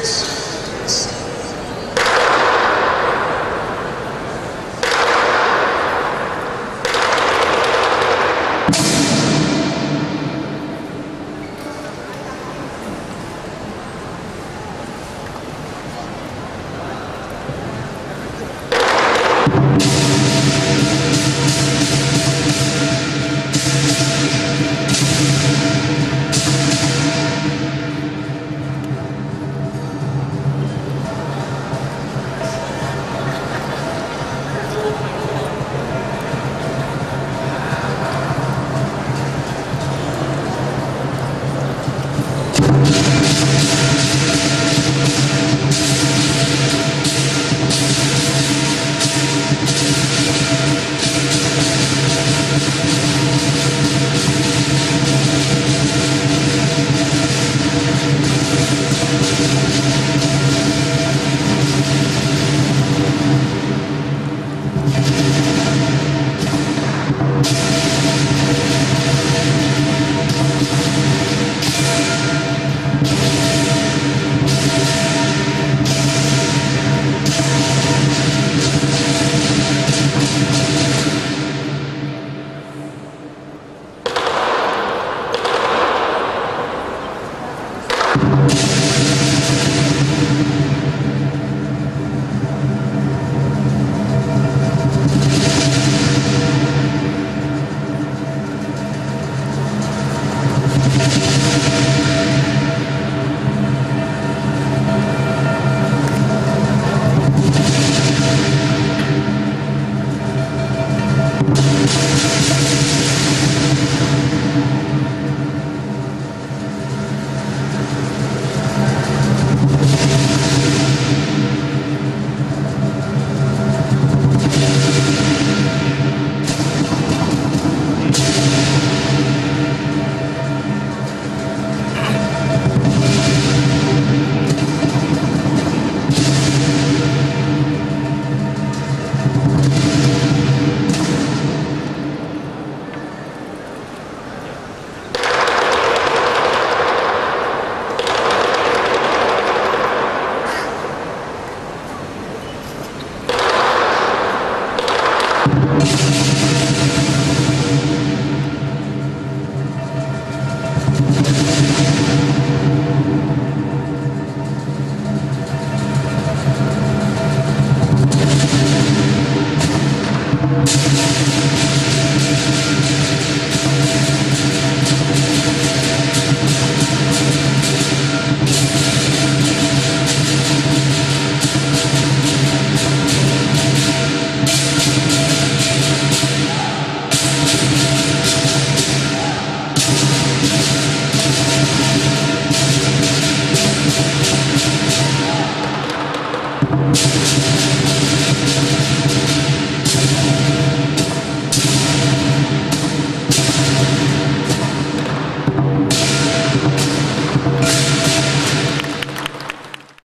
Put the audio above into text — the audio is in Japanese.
Thanks.